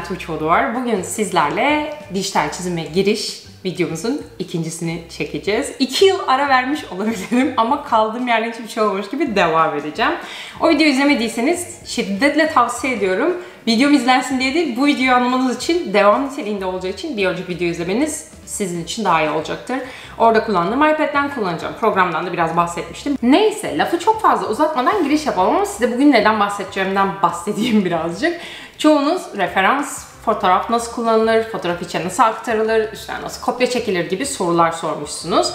ben Tuğçe Oduvar. Bugün sizlerle dijital çizime giriş videomuzun ikincisini çekeceğiz. İki yıl ara vermiş olabilirim ama kaldığım yerden hiçbir şey olmamış gibi devam edeceğim. O videoyu izlemediyseniz şiddetle tavsiye ediyorum. Videom izlensin diye değil, bu videoyu anlamanız için, devam niteliğinde olacağı için bir önceki videoyu izlemeniz sizin için daha iyi olacaktır. Orada kullandığım iPad'den kullanacağım. Programdan da biraz bahsetmiştim. Neyse lafı çok fazla uzatmadan giriş yapalım ama size bugün neden bahsedeceğimden bahsedeyim birazcık. Çoğunuz referans fotoğraf nasıl kullanılır, fotoğraf içe nasıl aktarılır, üstten nasıl kopya çekilir gibi sorular sormuşsunuz.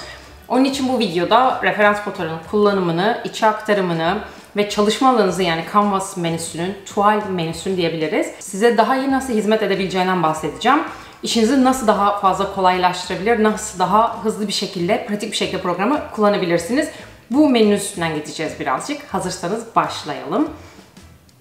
Onun için bu videoda referans fotoğrafın kullanımını, içe aktarımını ve çalışma alanınızı yani Canvas menüsünün, tuval menüsünü diyebiliriz. Size daha iyi nasıl hizmet edebileceğinden bahsedeceğim. İşinizi nasıl daha fazla kolaylaştırabilir, nasıl daha hızlı bir şekilde, pratik bir şekilde programı kullanabilirsiniz. Bu menü üstünden gideceğiz birazcık. Hazırsanız başlayalım.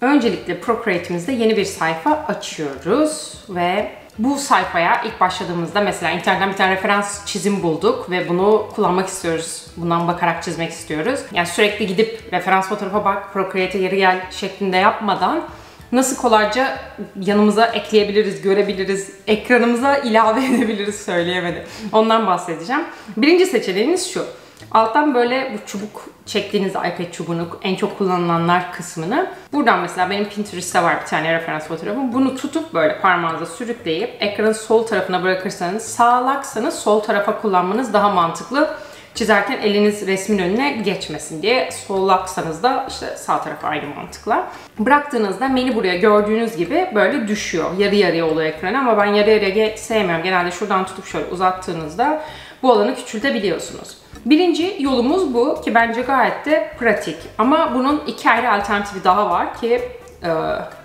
Öncelikle Procreate'imizde yeni bir sayfa açıyoruz ve bu sayfaya ilk başladığımızda mesela internetten bir tane referans çizim bulduk ve bunu kullanmak istiyoruz. Bundan bakarak çizmek istiyoruz. Yani sürekli gidip referans fotoğrafa bak, Procreate'e geri gel şeklinde yapmadan nasıl kolayca yanımıza ekleyebiliriz, görebiliriz, ekranımıza ilave edebiliriz söyleyemedim. Ondan bahsedeceğim. Birinci seçeneğiniz şu. Alttan böyle bu çubuk çektiğiniz iPad çubuğunu en çok kullanılanlar kısmını buradan mesela benim Pinterest'te var bir tane referans fotoğrafım. Bunu tutup böyle parmağınıza sürükleyip ekranın sol tarafına bırakırsanız sağlaksanız sol tarafa kullanmanız daha mantıklı. Çizerken eliniz resmin önüne geçmesin diye sollaksanız da işte sağ tarafa aynı mantıkla. Bıraktığınızda menü buraya gördüğünüz gibi böyle düşüyor. Yarı yarıya oluyor ekran ama ben yarı yarıya sevmiyorum. Genelde şuradan tutup şöyle uzattığınızda bu alanı küçültebiliyorsunuz. Birinci yolumuz bu ki bence gayet de pratik. Ama bunun iki ayrı alternatifi daha var ki e,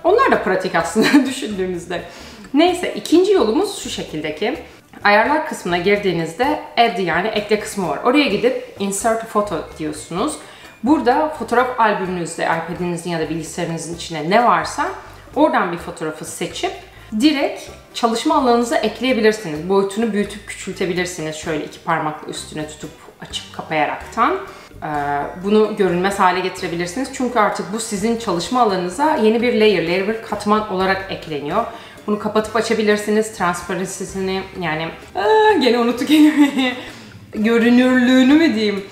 onlar da pratik aslında düşündüğümüzde. Neyse ikinci yolumuz şu şekildeki. Ayarlar kısmına girdiğinizde add yani ekle kısmı var. Oraya gidip insert photo diyorsunuz. Burada fotoğraf albümünüzde iPad'inizin ya da bilgisayarınızın içine ne varsa oradan bir fotoğrafı seçip direkt çalışma alanınıza ekleyebilirsiniz. Boyutunu büyütüp küçültebilirsiniz. Şöyle iki parmakla üstüne tutup açıp kapayaraktan. Bunu görünmez hale getirebilirsiniz. Çünkü artık bu sizin çalışma alanınıza yeni bir layer, layer bir katman olarak ekleniyor. Bunu kapatıp açabilirsiniz. Transparency'sini yani aa, gene unuttuk kelimeyi. Görünürlüğünü mü diyeyim,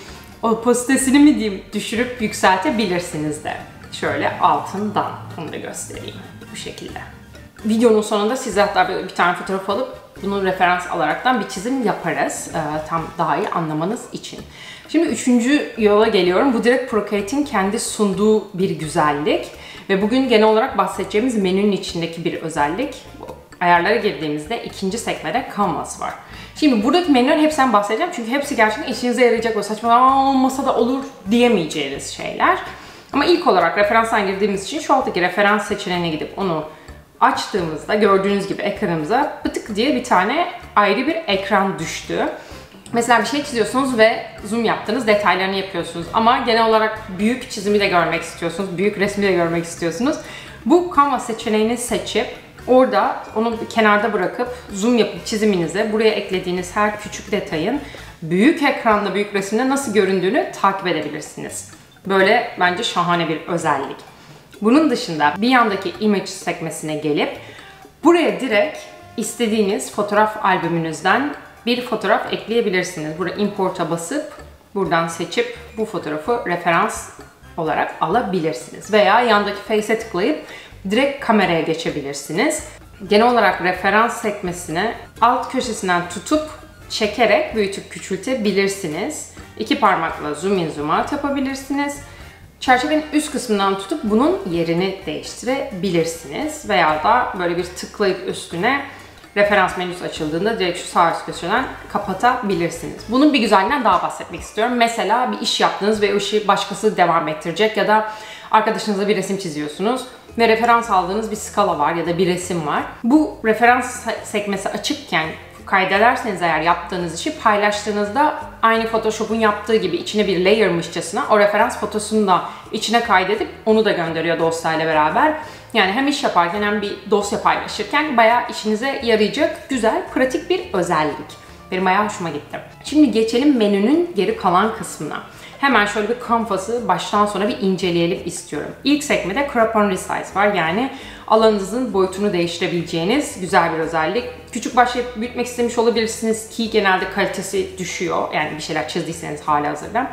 opasitesini mi diyeyim düşürüp yükseltebilirsiniz de. Şöyle altından bunu da göstereyim bu şekilde. Videonun sonunda size hatta bir tane fotoğraf alıp bunu referans alaraktan bir çizim yaparız. E, tam daha iyi anlamanız için. Şimdi üçüncü yola geliyorum. Bu direkt Procreate'in kendi sunduğu bir güzellik. Ve bugün genel olarak bahsedeceğimiz menünün içindeki bir özellik. Ayarlara girdiğimizde ikinci sekmede Canvas var. Şimdi buradaki menülerin hepsinden bahsedeceğim çünkü hepsi gerçekten işinize yarayacak o saçma olmasa da olur diyemeyeceğiniz şeyler. Ama ilk olarak referanstan girdiğimiz için şu alttaki referans seçeneğine gidip onu açtığımızda gördüğünüz gibi ekranımıza pıtık diye bir tane ayrı bir ekran düştü. Mesela bir şey çiziyorsunuz ve zoom yaptınız, detaylarını yapıyorsunuz. Ama genel olarak büyük çizimi de görmek istiyorsunuz, büyük resmi de görmek istiyorsunuz. Bu Canvas seçeneğini seçip orada onu kenarda bırakıp zoom yapıp çiziminize buraya eklediğiniz her küçük detayın büyük ekranda, büyük resimde nasıl göründüğünü takip edebilirsiniz. Böyle bence şahane bir özellik. Bunun dışında bir yandaki image sekmesine gelip buraya direkt istediğiniz fotoğraf albümünüzden bir fotoğraf ekleyebilirsiniz. Burada import'a basıp buradan seçip bu fotoğrafı referans olarak alabilirsiniz. Veya yandaki face'e tıklayıp direkt kameraya geçebilirsiniz. Genel olarak referans sekmesine alt köşesinden tutup çekerek büyütüp küçültebilirsiniz. İki parmakla zoom in zoom out yapabilirsiniz. Çerçevenin üst kısmından tutup bunun yerini değiştirebilirsiniz. Veya da böyle bir tıklayıp üstüne referans menüsü açıldığında direkt şu sağ üst köşeden kapatabilirsiniz. Bunun bir güzelliğinden daha bahsetmek istiyorum. Mesela bir iş yaptınız ve o işi başkası devam ettirecek ya da arkadaşınızla bir resim çiziyorsunuz ve referans aldığınız bir skala var ya da bir resim var. Bu referans sekmesi açıkken kaydederseniz eğer yaptığınız işi paylaştığınızda aynı Photoshop'un yaptığı gibi içine bir layer'mışçasına o referans fotosunu da içine kaydedip onu da gönderiyor dosyayla beraber. Yani hem iş yaparken hem bir dosya paylaşırken bayağı işinize yarayacak güzel, pratik bir özellik. Benim bayağı hoşuma gitti. Şimdi geçelim menünün geri kalan kısmına. Hemen şöyle bir kanvası baştan sona bir inceleyelim istiyorum. İlk sekmede crop on resize var. Yani alanınızın boyutunu değiştirebileceğiniz güzel bir özellik. Küçük başlayıp büyütmek istemiş olabilirsiniz ki genelde kalitesi düşüyor. Yani bir şeyler çizdiyseniz hala hazırda.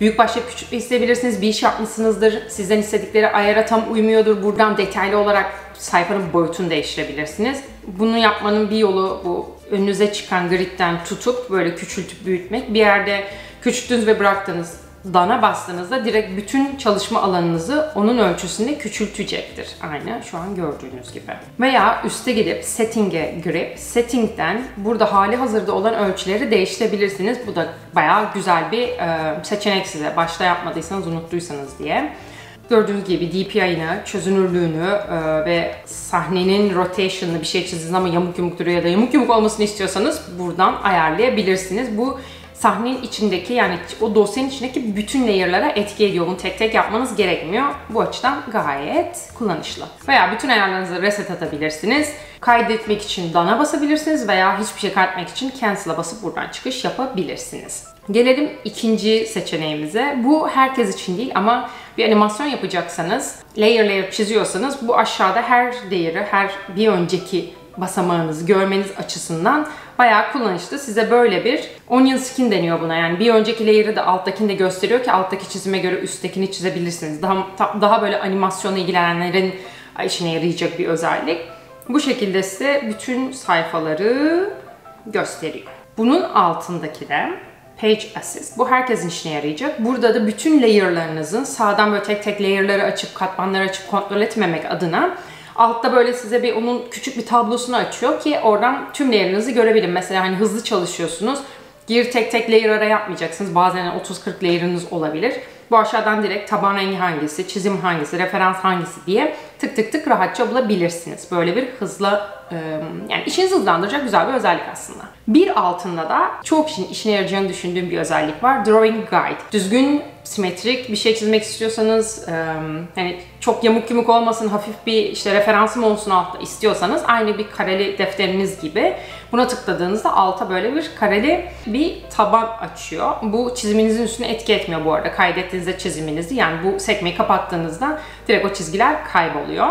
Büyük başlayıp küçük isteyebilirsiniz. Bir iş yapmışsınızdır. Sizden istedikleri ayara tam uymuyordur. Buradan detaylı olarak sayfanın boyutunu değiştirebilirsiniz. Bunu yapmanın bir yolu bu önünüze çıkan gridden tutup böyle küçültüp büyütmek. Bir yerde küçülttünüz ve bıraktınız dana bastığınızda direkt bütün çalışma alanınızı onun ölçüsünde küçültecektir. Aynı şu an gördüğünüz gibi. Veya üste gidip setting'e girip setting'den burada hali hazırda olan ölçüleri değiştirebilirsiniz. Bu da bayağı güzel bir seçenek size. Başta yapmadıysanız unuttuysanız diye. Gördüğünüz gibi DPI'ını, çözünürlüğünü e, ve sahnenin rotation'ını bir şey çizdiğiniz ama yamuk yumuk duruyor ya da yamuk yumuk olmasını istiyorsanız buradan ayarlayabilirsiniz. Bu sahnenin içindeki yani o dosyanın içindeki bütün layer'lara etki ediyor. Bunu tek tek yapmanız gerekmiyor. Bu açıdan gayet kullanışlı. Veya bütün ayarlarınızı reset atabilirsiniz. Kaydetmek için dana basabilirsiniz veya hiçbir şey kaydetmek için cancel'a basıp buradan çıkış yapabilirsiniz. Gelelim ikinci seçeneğimize. Bu herkes için değil ama bir animasyon yapacaksanız, layer layer çiziyorsanız bu aşağıda her değeri, her bir önceki basamağınızı görmeniz açısından bayağı kullanışlı. Size böyle bir onion skin deniyor buna. Yani bir önceki layer'ı da alttakini de gösteriyor ki alttaki çizime göre üsttekini çizebilirsiniz. Daha daha böyle animasyona ilgilenenlerin işine yarayacak bir özellik. Bu şekilde size bütün sayfaları gösteriyor. Bunun altındaki de Page Assist. Bu herkesin işine yarayacak. Burada da bütün layer'larınızın sağdan böyle tek tek layer'ları açıp katmanları açıp kontrol etmemek adına Altta böyle size bir onun küçük bir tablosunu açıyor ki oradan tüm layer'ınızı görebilin. Mesela hani hızlı çalışıyorsunuz. Gir tek tek layer ara yapmayacaksınız. Bazen 30-40 layer'ınız olabilir. Bu aşağıdan direkt taban rengi hangisi, çizim hangisi, referans hangisi diye tık tık tık rahatça bulabilirsiniz. Böyle bir hızla yani işinizi hızlandıracak güzel bir özellik aslında. Bir altında da çok kişinin işine yarayacağını düşündüğüm bir özellik var. Drawing Guide. Düzgün, simetrik bir şey çizmek istiyorsanız, hani çok yamuk yumuk olmasın, hafif bir işte referansım olsun altta istiyorsanız aynı bir kareli defteriniz gibi buna tıkladığınızda alta böyle bir kareli bir taban açıyor. Bu çiziminizin üstüne etki etmiyor bu arada. Kaydettiğinizde çiziminizi yani bu sekmeyi kapattığınızda direkt o çizgiler kayboluyor.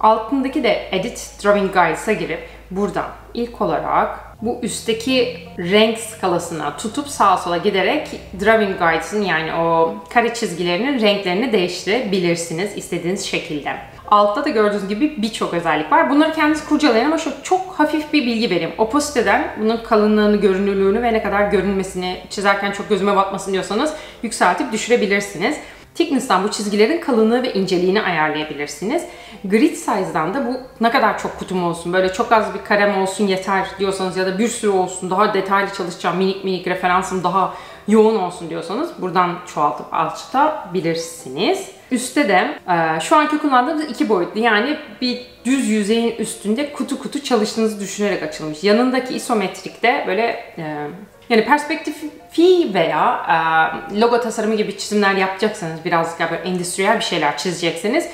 Altındaki de Edit Drawing Guides'a girip buradan ilk olarak bu üstteki renk skalasına tutup sağa sola giderek Drawing Guides'ın yani o kare çizgilerinin renklerini değiştirebilirsiniz istediğiniz şekilde. Altta da gördüğünüz gibi birçok özellik var. Bunları kendiniz kurcalayın ama şu çok hafif bir bilgi vereyim. Opacite'den bunun kalınlığını, görünürlüğünü ve ne kadar görünmesini çizerken çok gözüme batmasın diyorsanız yükseltip düşürebilirsiniz. Thickness'tan bu çizgilerin kalınlığı ve inceliğini ayarlayabilirsiniz. Grid size'dan da bu ne kadar çok kutum olsun, böyle çok az bir karem olsun yeter diyorsanız ya da bir sürü olsun, daha detaylı çalışacağım, minik minik referansım daha yoğun olsun diyorsanız buradan çoğaltıp alçıtabilirsiniz. Üstte de e, şu anki kullandığımız iki boyutlu yani bir düz yüzeyin üstünde kutu kutu çalıştığınızı düşünerek açılmış. Yanındaki isometrikte böyle e, yani perspektifi veya e, logo tasarımı gibi çizimler yapacaksanız biraz böyle endüstriyel bir şeyler çizecekseniz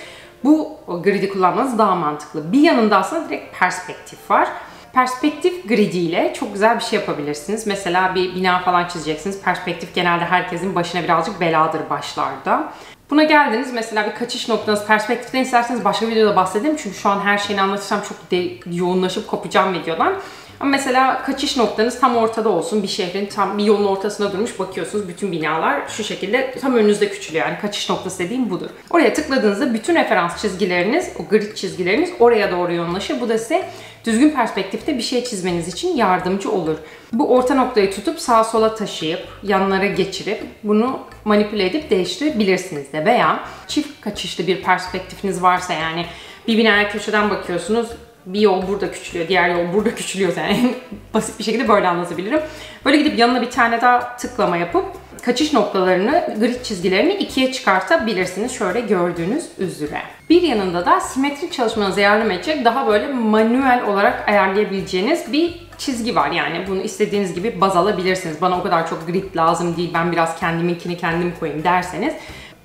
bu gridi kullanmanız daha mantıklı. Bir yanında aslında direkt perspektif var. Perspektif gridi ile çok güzel bir şey yapabilirsiniz. Mesela bir bina falan çizeceksiniz. Perspektif genelde herkesin başına birazcık beladır başlarda. Buna geldiniz mesela bir kaçış noktanız perspektiften isterseniz başka videoda bahsedeyim. Çünkü şu an her şeyini anlatırsam çok de, yoğunlaşıp kopacağım videodan. Ama mesela kaçış noktanız tam ortada olsun. Bir şehrin tam bir yolun ortasına durmuş bakıyorsunuz bütün binalar şu şekilde tam önünüzde küçülüyor. Yani kaçış noktası dediğim budur. Oraya tıkladığınızda bütün referans çizgileriniz, o grid çizgileriniz oraya doğru yoğunlaşır. Bu da size düzgün perspektifte bir şey çizmeniz için yardımcı olur. Bu orta noktayı tutup sağa sola taşıyıp, yanlara geçirip bunu manipüle edip değiştirebilirsiniz de. Veya çift kaçışlı bir perspektifiniz varsa yani bir binaya köşeden bakıyorsunuz, bir yol burada küçülüyor, diğer yol burada küçülüyor yani basit bir şekilde böyle anlatabilirim. Böyle gidip yanına bir tane daha tıklama yapıp kaçış noktalarını, grid çizgilerini ikiye çıkartabilirsiniz. Şöyle gördüğünüz üzere. Bir yanında da simetrik çalışmanıza yardım edecek daha böyle manuel olarak ayarlayabileceğiniz bir çizgi var. Yani bunu istediğiniz gibi baz alabilirsiniz. Bana o kadar çok grid lazım değil, ben biraz kendiminkini kendim koyayım derseniz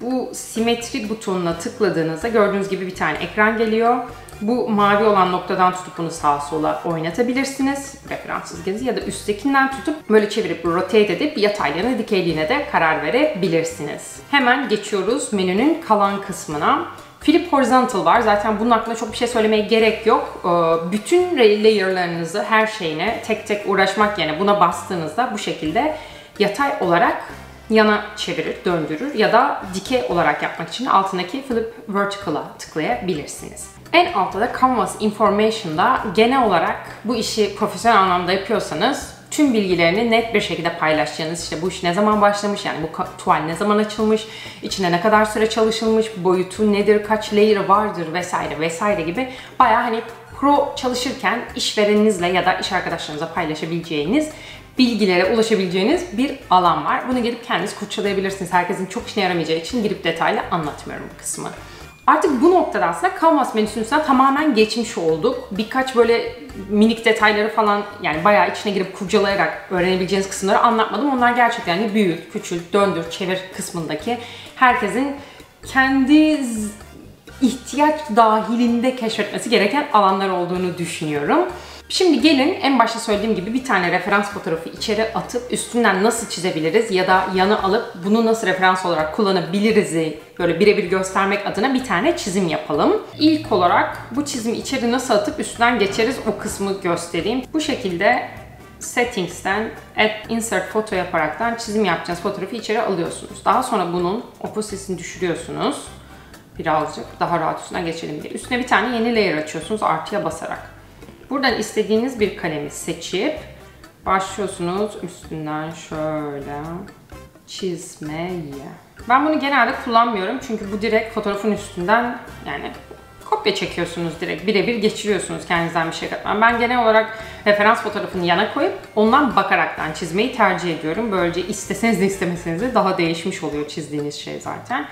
bu simetri butonuna tıkladığınızda gördüğünüz gibi bir tane ekran geliyor Bu mavi olan noktadan tutup bunu sağa sola oynatabilirsiniz. Referans çizginizi ya da üsttekinden tutup böyle çevirip rotate edip yataylığına dikeyliğine de karar verebilirsiniz. Hemen geçiyoruz menünün kalan kısmına. Flip Horizontal var. Zaten bunun hakkında çok bir şey söylemeye gerek yok. Ee, bütün layer'larınızı, her şeyine tek tek uğraşmak yerine buna bastığınızda bu şekilde yatay olarak yana çevirir, döndürür ya da dikey olarak yapmak için altındaki Flip Vertical'a tıklayabilirsiniz. En altta da Canvas Information'da genel olarak bu işi profesyonel anlamda yapıyorsanız tüm bilgilerini net bir şekilde paylaşacağınız işte bu iş ne zaman başlamış yani bu tuval ne zaman açılmış, içine ne kadar süre çalışılmış, boyutu nedir, kaç layer vardır vesaire vesaire gibi baya hani pro çalışırken işvereninizle ya da iş arkadaşlarınızla paylaşabileceğiniz bilgilere ulaşabileceğiniz bir alan var. Bunu gelip kendiniz kurcalayabilirsiniz. Herkesin çok işine yaramayacağı için girip detaylı anlatmıyorum bu kısmı. Artık bu noktada aslında Canvas menüsünün tamamen geçmiş olduk. Birkaç böyle minik detayları falan yani bayağı içine girip kurcalayarak öğrenebileceğiniz kısımları anlatmadım. Onlar gerçekten yani büyük, küçült, döndür, çevir kısmındaki herkesin kendi ihtiyaç dahilinde keşfetmesi gereken alanlar olduğunu düşünüyorum. Şimdi gelin en başta söylediğim gibi bir tane referans fotoğrafı içeri atıp üstünden nasıl çizebiliriz ya da yanı alıp bunu nasıl referans olarak kullanabiliriz böyle birebir göstermek adına bir tane çizim yapalım. İlk olarak bu çizimi içeri nasıl atıp üstünden geçeriz o kısmı göstereyim. Bu şekilde Settings'ten Add Insert Photo yaparaktan çizim yapacağınız fotoğrafı içeri alıyorsunuz. Daha sonra bunun opacitesini düşürüyorsunuz. Birazcık daha rahat üstüne geçelim diye. Üstüne bir tane yeni layer açıyorsunuz artıya basarak. Buradan istediğiniz bir kalemi seçip başlıyorsunuz üstünden şöyle çizmeye. Ben bunu genelde kullanmıyorum çünkü bu direkt fotoğrafın üstünden yani kopya çekiyorsunuz direkt birebir geçiriyorsunuz kendinizden bir şey katman. Ben genel olarak referans fotoğrafını yana koyup ondan bakaraktan çizmeyi tercih ediyorum. Böylece isteseniz de istemeseniz de daha değişmiş oluyor çizdiğiniz şey zaten.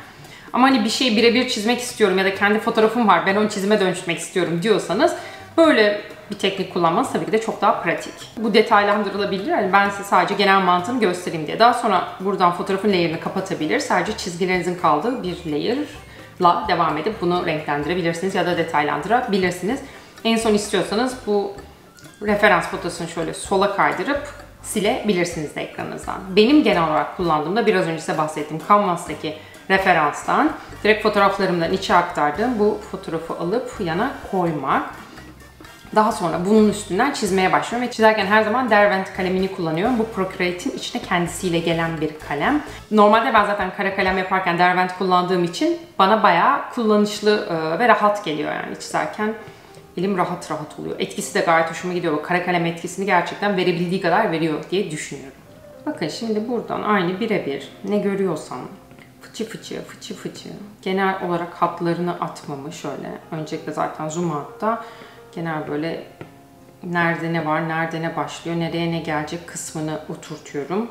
Ama hani bir şeyi birebir çizmek istiyorum ya da kendi fotoğrafım var ben onu çizime dönüştürmek istiyorum diyorsanız böyle bir teknik kullanmanız tabii ki de çok daha pratik. Bu detaylandırılabilir. Yani ben size sadece genel mantığını göstereyim diye. Daha sonra buradan fotoğrafın layer'ını kapatabilir. Sadece çizgilerinizin kaldığı bir layer'la devam edip bunu renklendirebilirsiniz ya da detaylandırabilirsiniz. En son istiyorsanız bu referans fotosunu şöyle sola kaydırıp silebilirsiniz de ekranınızdan. Benim genel olarak kullandığımda biraz önce size bahsettiğim Canvas'taki referanstan direkt fotoğraflarımdan içe aktardığım bu fotoğrafı alıp yana koymak. Daha sonra bunun üstünden çizmeye başlıyorum ve çizerken her zaman Derwent kalemini kullanıyorum. Bu Procreate'in içine kendisiyle gelen bir kalem. Normalde ben zaten kara kalem yaparken Derwent kullandığım için bana bayağı kullanışlı e, ve rahat geliyor yani çizerken. Elim rahat rahat oluyor. Etkisi de gayet hoşuma gidiyor. Bu kara kalem etkisini gerçekten verebildiği kadar veriyor diye düşünüyorum. Bakın şimdi buradan aynı birebir ne görüyorsam fıçı fıçı fıçı fıçı genel olarak hatlarını atmamı şöyle öncelikle zaten zoom out'ta genel böyle nerede ne var, nerede ne başlıyor, nereye ne gelecek kısmını oturtuyorum.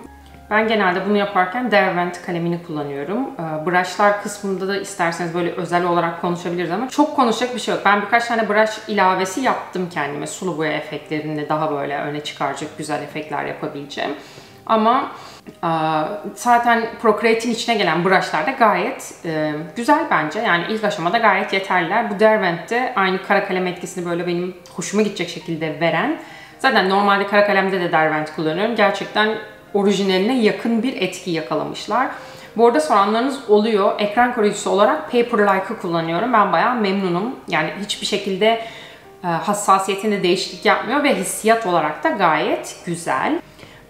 Ben genelde bunu yaparken Derwent kalemini kullanıyorum. Ee, brushlar kısmında da isterseniz böyle özel olarak konuşabiliriz ama çok konuşacak bir şey yok. Ben birkaç tane brush ilavesi yaptım kendime. Sulu boya efektlerini daha böyle öne çıkaracak güzel efektler yapabileceğim. Ama zaten Procreate'in içine gelen brushlar da gayet e, güzel bence. Yani ilk aşamada gayet yeterliler. Bu Derwent'te aynı kara kalem etkisini böyle benim hoşuma gidecek şekilde veren. Zaten normalde kara kalemde de Derwent kullanıyorum. Gerçekten orijinaline yakın bir etki yakalamışlar. Bu arada soranlarınız oluyor. Ekran koruyucusu olarak Paperlike'ı kullanıyorum. Ben bayağı memnunum. Yani hiçbir şekilde e, hassasiyetinde değişiklik yapmıyor ve hissiyat olarak da gayet güzel.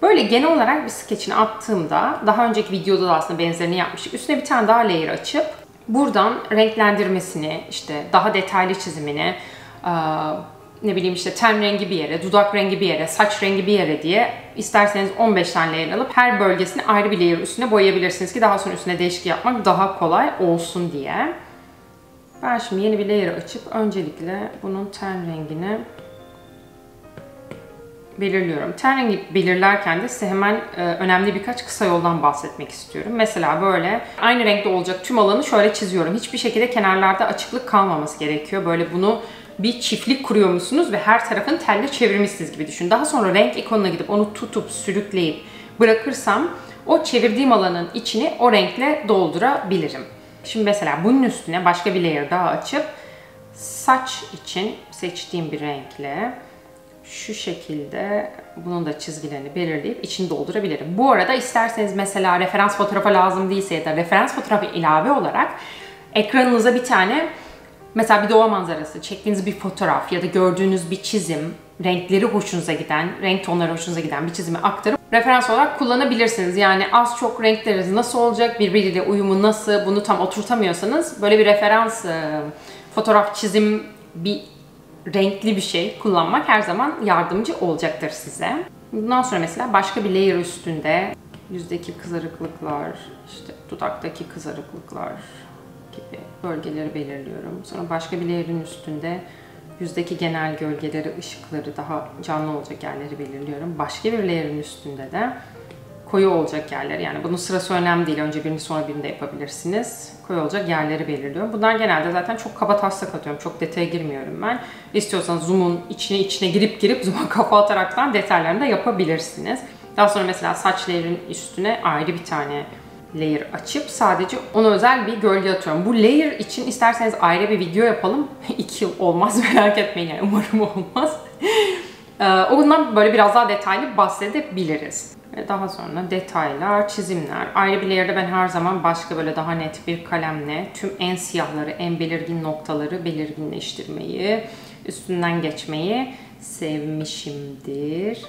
Böyle genel olarak bir skeçini attığımda daha önceki videoda da aslında benzerini yapmıştık. Üstüne bir tane daha layer açıp buradan renklendirmesini, işte daha detaylı çizimini, ne bileyim işte ten rengi bir yere, dudak rengi bir yere, saç rengi bir yere diye isterseniz 15 tane layer alıp her bölgesini ayrı bir layer üstüne boyayabilirsiniz ki daha sonra üstüne değişiklik yapmak daha kolay olsun diye. Ben şimdi yeni bir layer açıp öncelikle bunun ten rengini belirliyorum. Ten rengi belirlerken de size hemen e, önemli birkaç kısa yoldan bahsetmek istiyorum. Mesela böyle aynı renkte olacak tüm alanı şöyle çiziyorum. Hiçbir şekilde kenarlarda açıklık kalmaması gerekiyor. Böyle bunu bir çiftlik kuruyormuşsunuz ve her tarafını telle çevirmişsiniz gibi düşün. Daha sonra renk ikonuna gidip onu tutup sürükleyip bırakırsam o çevirdiğim alanın içini o renkle doldurabilirim. Şimdi mesela bunun üstüne başka bir layer daha açıp Saç için seçtiğim bir renkle şu şekilde bunun da çizgilerini belirleyip içini doldurabilirim. Bu arada isterseniz mesela referans fotoğrafı lazım değilse ya da referans fotoğrafı ilave olarak ekranınıza bir tane mesela bir doğa manzarası çektiğiniz bir fotoğraf ya da gördüğünüz bir çizim, renkleri hoşunuza giden, renk tonları hoşunuza giden bir çizimi aktarıp referans olarak kullanabilirsiniz. Yani az çok renkleriniz nasıl olacak, birbiriyle uyumu nasıl bunu tam oturtamıyorsanız böyle bir referans fotoğraf çizim bir renkli bir şey kullanmak her zaman yardımcı olacaktır size. Bundan sonra mesela başka bir layer üstünde yüzdeki kızarıklıklar, işte dudaktaki kızarıklıklar gibi bölgeleri belirliyorum. Sonra başka bir layer'ın üstünde yüzdeki genel gölgeleri, ışıkları daha canlı olacak yerleri belirliyorum. Başka bir layer'ın üstünde de koyu olacak yerleri. Yani bunun sırası önemli değil. Önce birini sonra birini de yapabilirsiniz. Koyu olacak yerleri belirliyorum. Bunlar genelde zaten çok kaba taslak atıyorum. Çok detaya girmiyorum ben. İstiyorsanız zoom'un içine içine girip girip zoom'a kafa ataraktan detaylarını da yapabilirsiniz. Daha sonra mesela saç layer'ın üstüne ayrı bir tane layer açıp sadece ona özel bir gölge atıyorum. Bu layer için isterseniz ayrı bir video yapalım. 2 yıl olmaz merak etmeyin yani umarım olmaz. Ondan böyle biraz daha detaylı bahsedebiliriz. Ve daha sonra detaylar, çizimler. Ayrı bir layer'da ben her zaman başka böyle daha net bir kalemle tüm en siyahları, en belirgin noktaları belirginleştirmeyi, üstünden geçmeyi sevmişimdir.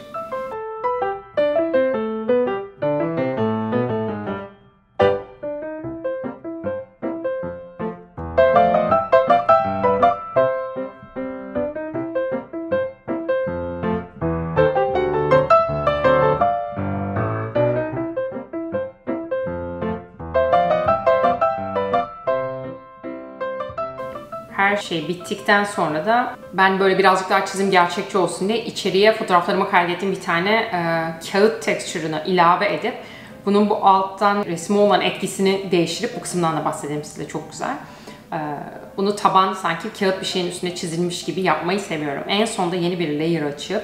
Her şey bittikten sonra da ben böyle birazcık daha çizim gerçekçi olsun diye içeriye fotoğraflarıma kaydettiğim bir tane e, kağıt texture'ını ilave edip bunun bu alttan resmi olan etkisini değiştirip bu kısımdan da bahsedeyim size çok güzel. E, bunu taban sanki kağıt bir şeyin üstünde çizilmiş gibi yapmayı seviyorum. En sonda yeni bir layer açıp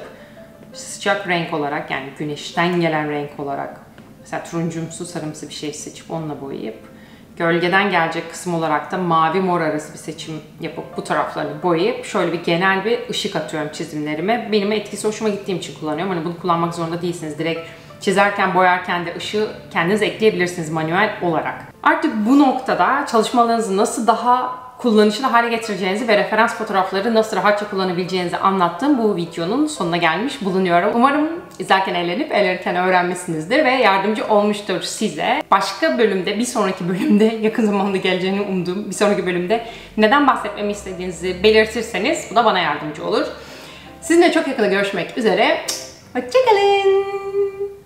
sıcak renk olarak yani güneşten gelen renk olarak mesela turuncumsu sarımsı bir şey seçip onunla boyayıp gölgeden gelecek kısım olarak da mavi mor arası bir seçim yapıp bu taraflarını boyayıp şöyle bir genel bir ışık atıyorum çizimlerime. Benim etkisi hoşuma gittiğim için kullanıyorum. Hani bunu kullanmak zorunda değilsiniz. Direkt çizerken boyarken de ışığı kendiniz ekleyebilirsiniz manuel olarak. Artık bu noktada çalışmalarınızı nasıl daha kullanışlı hale getireceğinizi ve referans fotoğrafları nasıl rahatça kullanabileceğinizi anlattığım bu videonun sonuna gelmiş bulunuyorum. Umarım izlerken eğlenip eğlenirken öğrenmişsinizdir ve yardımcı olmuştur size. Başka bölümde, bir sonraki bölümde yakın zamanda geleceğini umduğum bir sonraki bölümde neden bahsetmemi istediğinizi belirtirseniz bu da bana yardımcı olur. Sizinle çok yakında görüşmek üzere. Hoşçakalın.